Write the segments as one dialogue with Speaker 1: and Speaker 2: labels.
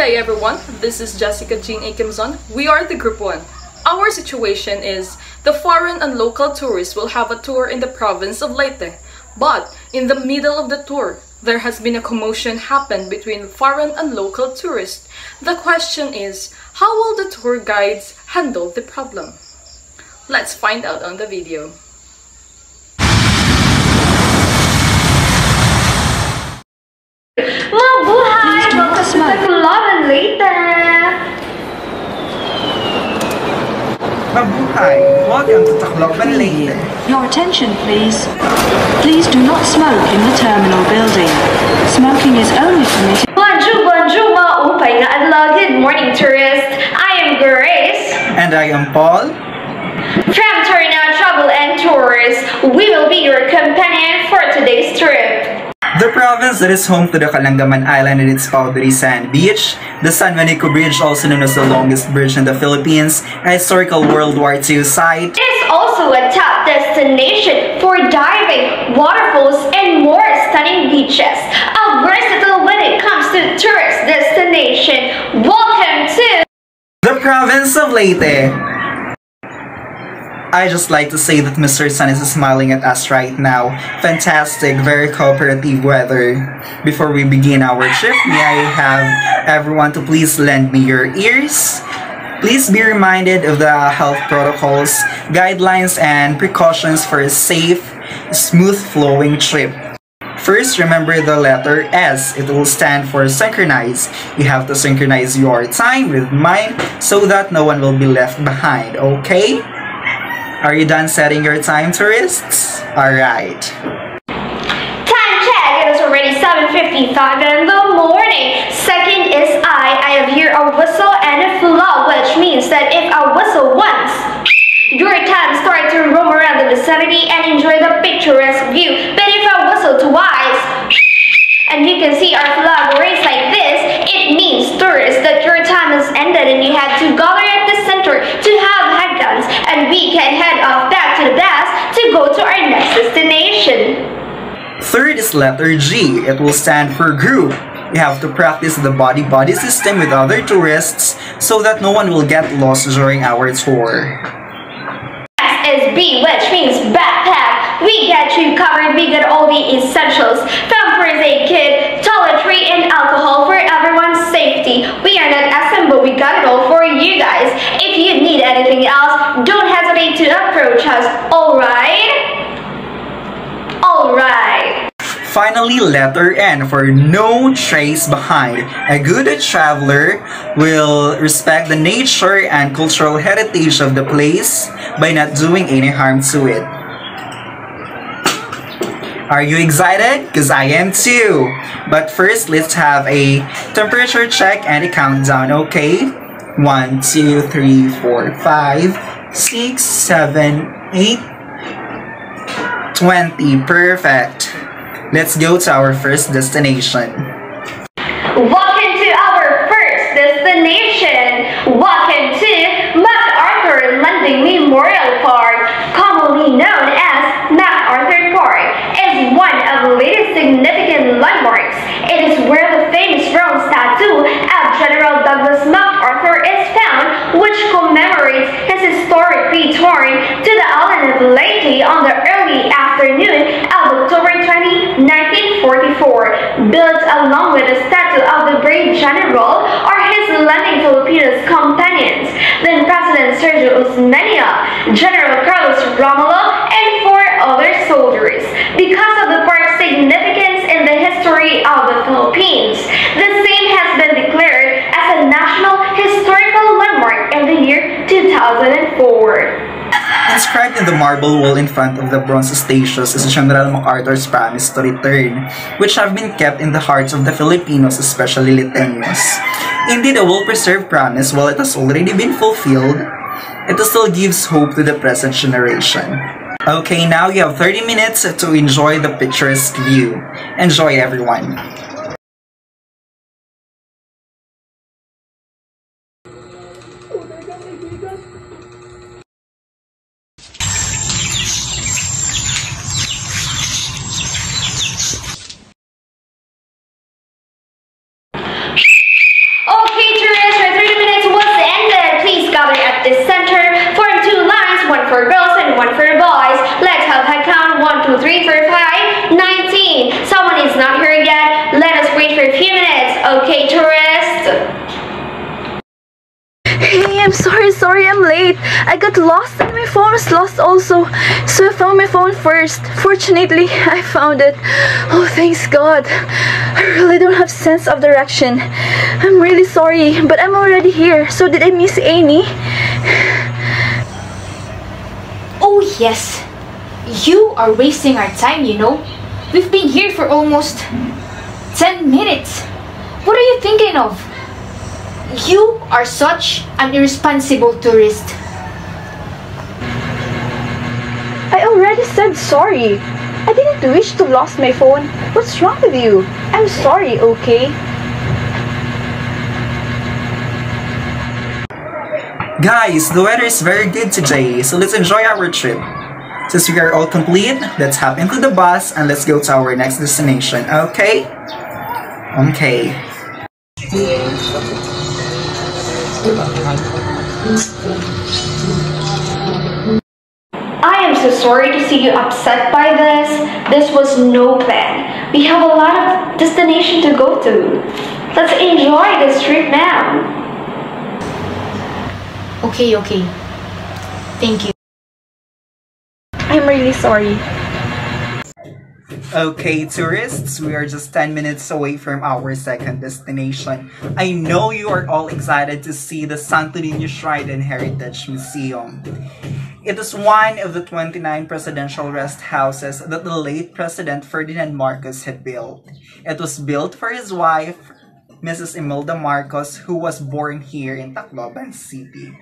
Speaker 1: day everyone, this is Jessica Jean Quimzon. We are the Group 1. Our situation is the foreign and local tourists will have a tour in the province of Leyte. But in the middle of the tour, there has been a commotion happen between foreign and local tourists. The question is, how will the tour guides handle the problem? Let's find out on the video.
Speaker 2: Mabuhay! Welcome to Tacloban later!
Speaker 3: Mabuhay! Welcome to Tacloban Leyte.
Speaker 4: Your attention, please. Please do not smoke in the terminal building. Smoking is only permitted.
Speaker 2: Bonjour, bonjour, maupay nga adlaw. Good morning, tourists. I am Grace.
Speaker 3: And I am Paul.
Speaker 2: From Torino Travel and Tours, we will be your companion for today's trip.
Speaker 3: The province that is home to the Calangaman Island and its powdery sand beach, the San Juanico Bridge, also known as the longest bridge in the Philippines, a historical World War II site,
Speaker 2: It is also a top destination for diving, waterfalls, and more stunning beaches. A versatile when it comes to tourist destination. Welcome to
Speaker 3: the province of Leyte. I just like to say that Mr. Sun is smiling at us right now. Fantastic, very cooperative weather. Before we begin our trip, may I have everyone to please lend me your ears? Please be reminded of the health protocols, guidelines, and precautions for a safe, smooth flowing trip. First, remember the letter S. It will stand for synchronize. You have to synchronize your time with mine so that no one will be left behind, okay? Are you done setting your time, tourists? Alright.
Speaker 2: Time check, it is already 7.55 in the morning. Second is I. I have here a whistle and a flow, which means that if I whistle once, your time start to roam around the vicinity and enjoy the picturesque view. But if I whistle twice, and you can see our flag raised like this, it means tourists that your time has ended and you had to gather at the center to have and we can head off back to the bus to go to our next destination.
Speaker 3: Third is letter G. It will stand for group. You have to practice the body-body system with other tourists so that no one will get lost during our tour.
Speaker 2: Next is B, which means backpack. We get you covered. We get all the essentials from first aid kit, anything else, don't hesitate to approach us. Alright? Alright.
Speaker 3: Finally, letter N for no trace behind. A good traveler will respect the nature and cultural heritage of the place by not doing any harm to it. Are you excited? Because I am too. But first, let's have a temperature check and a countdown, okay? One, two, three, four, five, six, seven, eight, twenty. Perfect. Let's go to our first destination.
Speaker 2: Welcome to our first destination. Welcome to MacArthur Landing Memorial Park, commonly known as MacArthur Park, is one of the Leyte's significant landmarks. It is where the famous bronze statue of General Douglas MacArthur is found, which commemorates his to the island of Leyte on the early afternoon of October 20, 1944. Built along with the statue of the brave general are his landing Filipinos companions, then President Sergio Osmeña, General Carlos Romulo, and four other soldiers. Because of the park's significance in the history of the Philippines, the same has been declared as a National Historical Landmark in the year 2004.
Speaker 3: Inscribed in the marble wall in front of the bronze statues is General MacArthur's promise to return, which have been kept in the hearts of the Filipinos, especially Leyteños. Indeed, a well-preserved promise, while it has already been fulfilled, it still gives hope to the present generation. Okay, now you have 30 minutes to enjoy the picturesque view. Enjoy, everyone!
Speaker 5: Late. I got lost and my phone was lost also. So I found my phone first. Fortunately, I found it. Oh, thanks God. I really don't have sense of direction. I'm really sorry, but I'm already here. So did I miss Amy?
Speaker 6: Oh, yes. You are wasting our time, you know. We've been here for almost 10 minutes. What are you thinking of? You are such an irresponsible tourist.
Speaker 5: I already said sorry. I didn't wish to lose my phone. What's wrong with you? I'm sorry, okay?
Speaker 3: Guys, the weather is very good today, so let's enjoy our trip. Since we are all complete, let's hop into the bus and let's go to our next destination, okay? Okay.
Speaker 2: I am so sorry to see you upset by this. This was no plan. We have a lot of destination to go to. Let's enjoy this trip now.
Speaker 6: Okay, okay. Thank you.
Speaker 5: I'm really sorry.
Speaker 3: Okay, tourists, we are just 10 minutes away from our second destination. I know you are all excited to see the Santo Niño Shrine and Heritage Museum. It is one of the 29 presidential rest houses that the late President Ferdinand Marcos had built. It was built for his wife, Mrs. Imelda Marcos, who was born here in Tacloban City.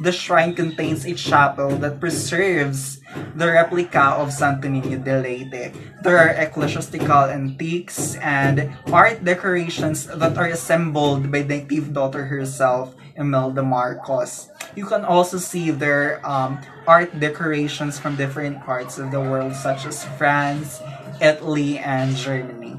Speaker 3: The shrine contains a chapel that preserves the replica of Santo Niño de Leyte. There are ecclesiastical antiques and art decorations that are assembled by the native daughter herself, Imelda Marcos. You can also see their um, art decorations from different parts of the world, such as France, Italy, and Germany.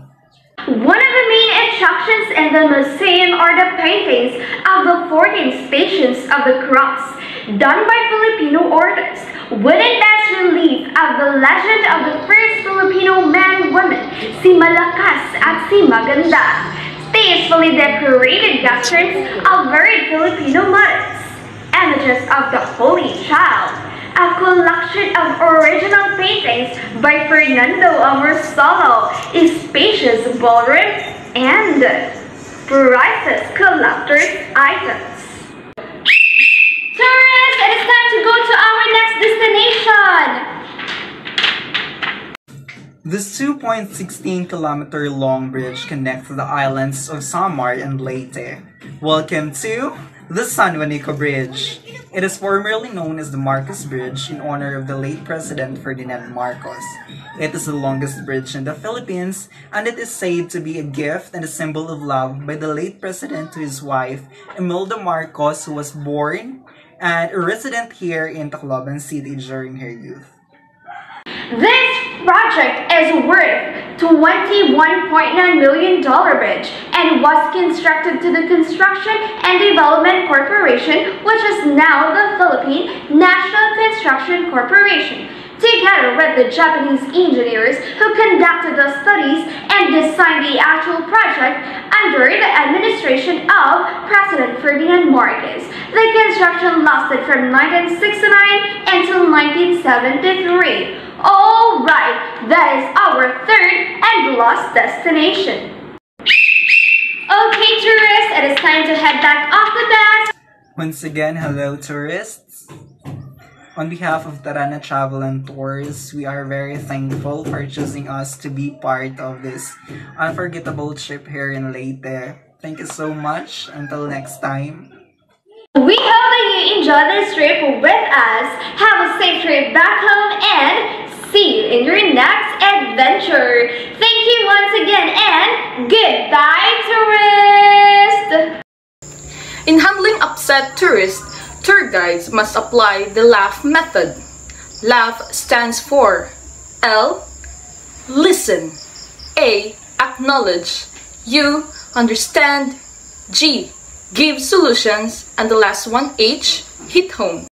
Speaker 2: One of the main attractions in the museum are the paintings of the 14 stations of the cross, done by Filipino artists, wooden bas-relief of the legend of the first Filipino man-woman, si Malakas at si Maganda, tastefully decorated gatherings of very Filipino motifs, images of the Holy Child, a collection of original paintings by Fernando Amorsolo, a spacious ballroom, and priceless collector's items. Tourists, it is time to go to our next destination!
Speaker 3: This 2.16 kilometer long bridge connects the islands of Samar and Leyte. Welcome to the San Juanico Bridge. It is formerly known as the Marcos Bridge in honor of the late President Ferdinand Marcos. It is the longest bridge in the Philippines and it is said to be a gift and a symbol of love by the late president to his wife, Imelda Marcos, who was born and a resident here in Tacloban City during her youth.
Speaker 2: This project is worth $21.9 million bridge and was constructed to the Construction and Development Corporation, which is now the Philippine National Construction Corporation, together with the Japanese engineers who conducted the studies and designed the actual project under the administration of President Ferdinand Marcos. The construction lasted from 1969 until 1973. Alright, that is our third and last destination. Okay tourists, it is time to head back off the bus.
Speaker 3: Once again, hello tourists. On behalf of Tarana Travel and Tours, we are very thankful for choosing us to be part of this unforgettable trip here in Leyte. Thank you so much. Until next time.
Speaker 2: We hope that you enjoyed this trip with us. Have a safe trip back home and see you in your next adventure. Thank you once again and goodbye tourists!
Speaker 1: In handling upset tourists, tour guides must apply the LAUGH method. LAUGH stands for L. Listen. A. Acknowledge. U. Understand. G. Give solutions. And the last one, H. Hit home.